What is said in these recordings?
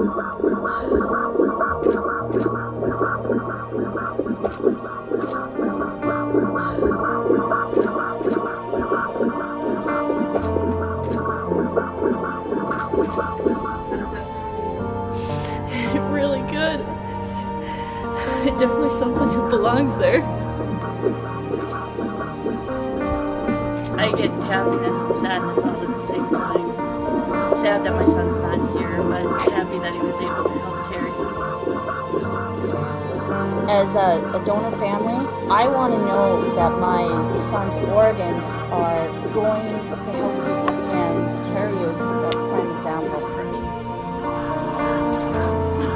really good. It definitely sounds like it belongs there. I get happiness and sadness all at the same time. Sad that my son's not here, that he was able to help Terry. As a, a donor family, I want to know that my son's organs are going to help people, and Terry is a prime example.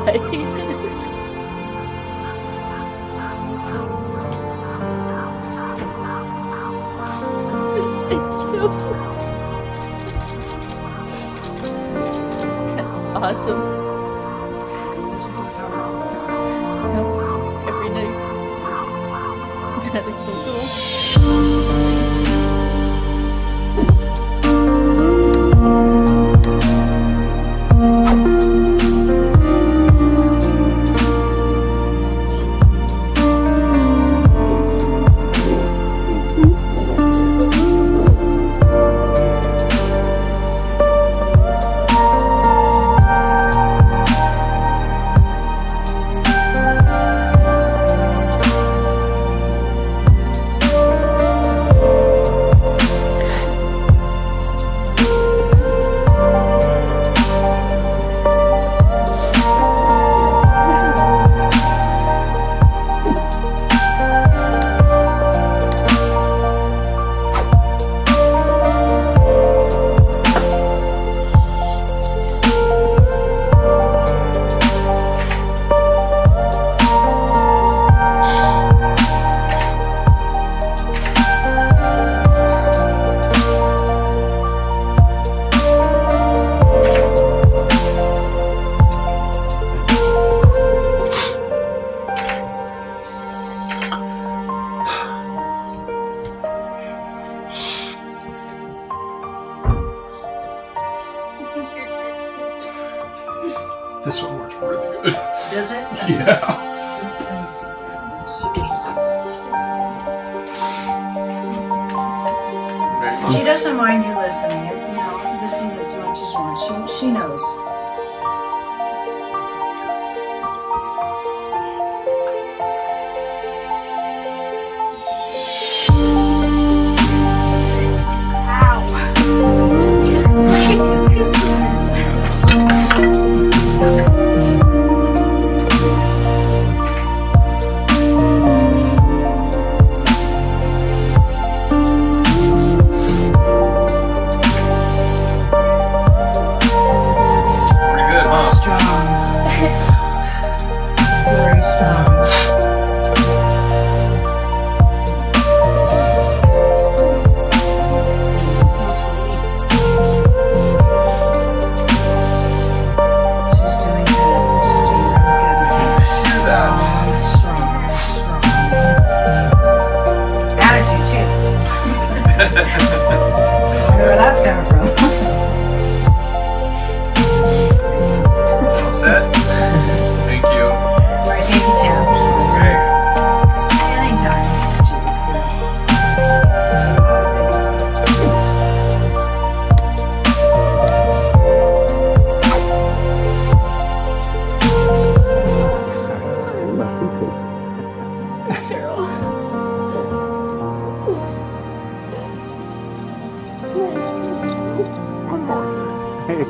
Thank you. That's awesome. Night. That is so This one works really good. Does it? Yeah. She doesn't mind you listening, you know, listening as much as once. She, she knows. where that's coming from.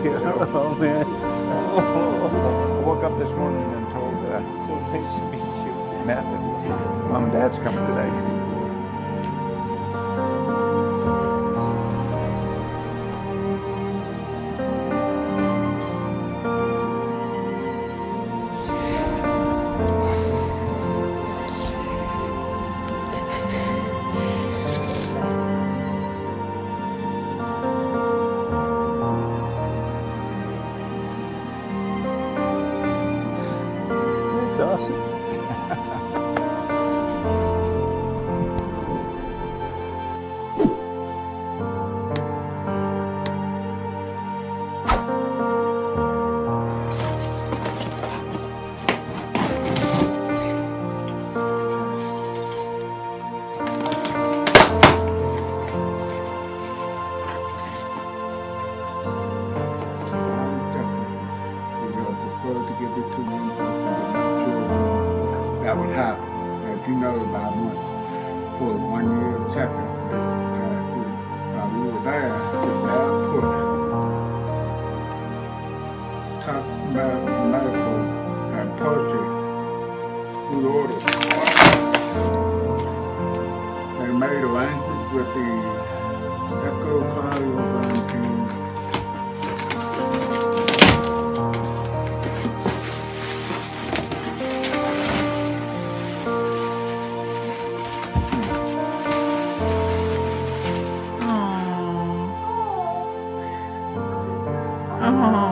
Hello, man. I woke up this morning and told uh, so nice to meet you, Matt. Mom and Dad's coming today. That's awesome. that would happen. As you know, about one, for one year second, while we were there, that put tough medical and poetry food orders. They made arrangements with the Echo Colorado Team Read